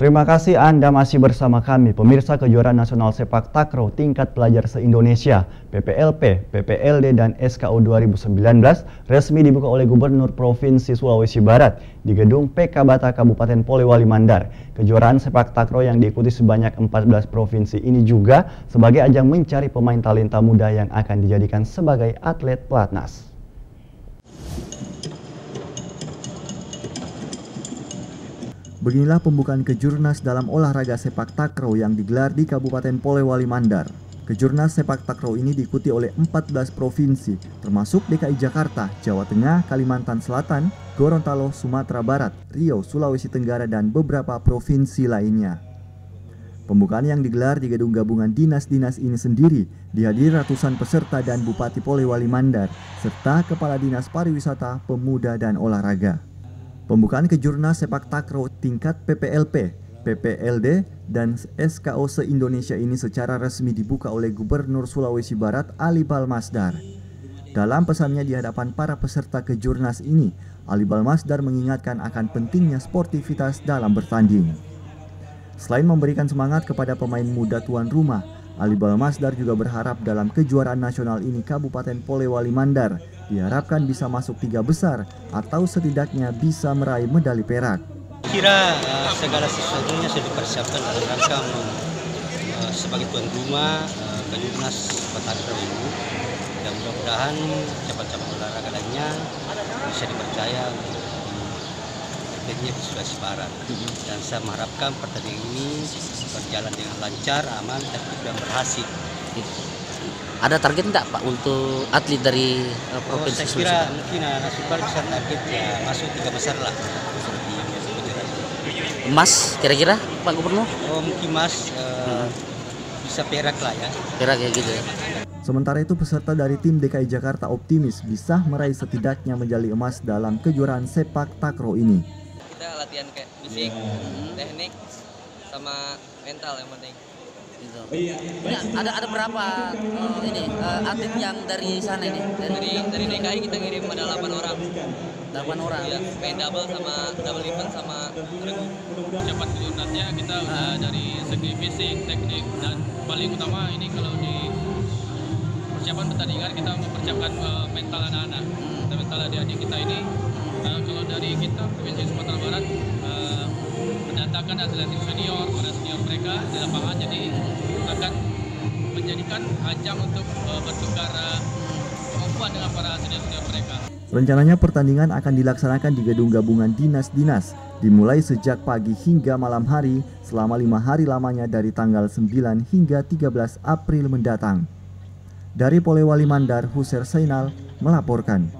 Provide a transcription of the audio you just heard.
Terima kasih Anda masih bersama kami, pemirsa kejuaraan nasional sepak takraw tingkat pelajar se-Indonesia, PPLP, PPLD, dan SKU 2019 resmi dibuka oleh Gubernur Provinsi Sulawesi Barat di gedung PK Bata Kabupaten Polewali Mandar. Kejuaraan sepak takraw yang diikuti sebanyak 14 provinsi ini juga sebagai ajang mencari pemain talenta muda yang akan dijadikan sebagai atlet pelatnas. Beginilah pembukaan kejurnas dalam olahraga sepak takraw yang digelar di Kabupaten Polewali Mandar. Kejurnas sepak takraw ini diikuti oleh 14 provinsi, termasuk DKI Jakarta, Jawa Tengah, Kalimantan Selatan, Gorontalo, Sumatera Barat, Riau, Sulawesi Tenggara, dan beberapa provinsi lainnya. Pembukaan yang digelar di gedung gabungan dinas-dinas ini sendiri dihadiri ratusan peserta dan Bupati Polewali Mandar, serta Kepala Dinas Pariwisata, Pemuda, dan Olahraga. Pembukaan kejurnas sepak takraw tingkat PPLP, PPLD, dan SKO se-Indonesia ini secara resmi dibuka oleh Gubernur Sulawesi Barat Ali Balmasdar. Dalam pesannya di hadapan para peserta kejurnas ini, Ali Balmasdar mengingatkan akan pentingnya sportivitas dalam bertanding. Selain memberikan semangat kepada pemain muda tuan rumah, Ali Balmasdar juga berharap dalam kejuaraan nasional ini Kabupaten Polewali Mandar diharapkan bisa masuk tiga besar atau setidaknya bisa meraih medali perak. Kira uh, segala sesuatunya sudah dipersiapkan dalam rangka uh, sebagai tuan rumah uh, Kejurnas Petarikra ini dan mudah-mudahan cabang-cabang olahraga lainnya bisa dipercaya untuk di Sulawesi Barat dan saya mengharapkan pertandingan ini berjalan dengan lancar, aman, dan juga berhasil. Ada target enggak Pak untuk atlet dari uh, provinsi oh, saya kira mungkin anak super bisa target ya masuk tiga besar lah. Emas kira-kira Pak Gubernur? Oh mungkin emas uh, hmm. bisa perak lah ya. Perak ya gitu ya. Sementara itu peserta dari tim DKI Jakarta optimis bisa meraih setidaknya medali emas dalam kejuaraan sepak takraw ini. Kita latihan kayak fisik, hmm. teknik, sama mental yang penting gitu. Ini ada ada berapa uh, ini uh, atlet yang dari sana ini? Dari dari DKI kita ngirim ada 8 orang. 8 orang. Iya, main double sama double event sama regu. Cepat kejurnasnya kita uh. udah dari segi fisik, teknik dan paling utama ini kalau di persiapan pertandingan kita mempersiapkan uh, mental anak-anak. Hmm. Mental adik-adik kita ini uh, kalau dari kita Provinsi Sumatera Barat uh, mendatangkan atletik senior pada senior mereka di lapangan jadi akan menjadikan ajang untuk uh, bertukar uh, kemampuan dengan para senior-senior mereka. Rencananya pertandingan akan dilaksanakan di gedung gabungan dinas-dinas dimulai sejak pagi hingga malam hari selama lima hari lamanya dari tanggal 9 hingga 13 April mendatang. Dari Polewali Mandar, Huser Sainal melaporkan.